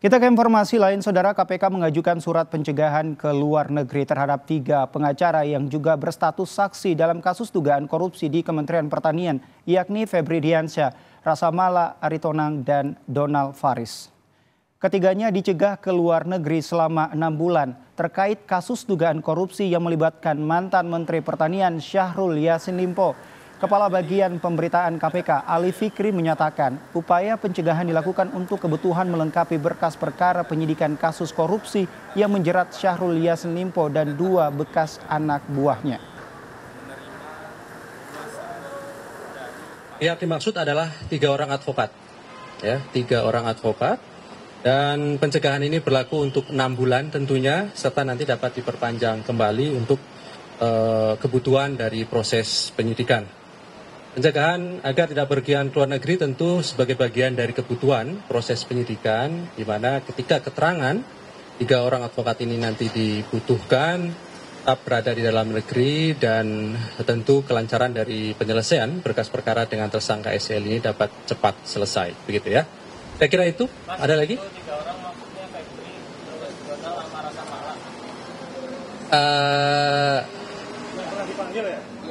Kita ke informasi lain, Saudara KPK mengajukan surat pencegahan ke luar negeri terhadap tiga pengacara yang juga berstatus saksi dalam kasus dugaan korupsi di Kementerian Pertanian, yakni Febri Diansyah, Rasamala Aritonang, dan Donald Faris. Ketiganya dicegah ke luar negeri selama enam bulan terkait kasus dugaan korupsi yang melibatkan mantan Menteri Pertanian Syahrul Yassin Limpo Kepala Bagian Pemberitaan KPK Ali Fikri menyatakan upaya pencegahan dilakukan untuk kebutuhan melengkapi berkas perkara penyidikan kasus korupsi yang menjerat Syahrul Yassin Limpo dan dua bekas anak buahnya. Yang dimaksud adalah tiga orang advokat, ya tiga orang advokat dan pencegahan ini berlaku untuk enam bulan tentunya serta nanti dapat diperpanjang kembali untuk uh, kebutuhan dari proses penyidikan. Pencegahan agar tidak pergian ke luar negeri tentu sebagai bagian dari kebutuhan proses penyidikan, di mana ketika keterangan tiga orang advokat ini nanti dibutuhkan, tetap berada di dalam negeri dan tentu kelancaran dari penyelesaian berkas perkara dengan tersangka SL ini dapat cepat selesai, begitu ya. Saya kira itu. Ada lagi? Uh,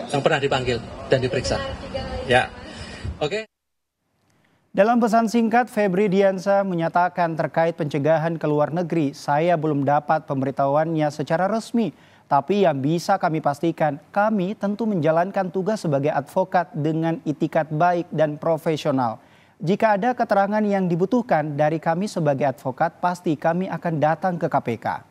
yang pernah dipanggil dan diperiksa. Ya, oke. Okay. Dalam pesan singkat, Febri Diansa menyatakan terkait pencegahan ke luar negeri, saya belum dapat pemberitahuannya secara resmi. Tapi yang bisa kami pastikan, kami tentu menjalankan tugas sebagai advokat dengan itikat baik dan profesional. Jika ada keterangan yang dibutuhkan dari kami sebagai advokat, pasti kami akan datang ke KPK.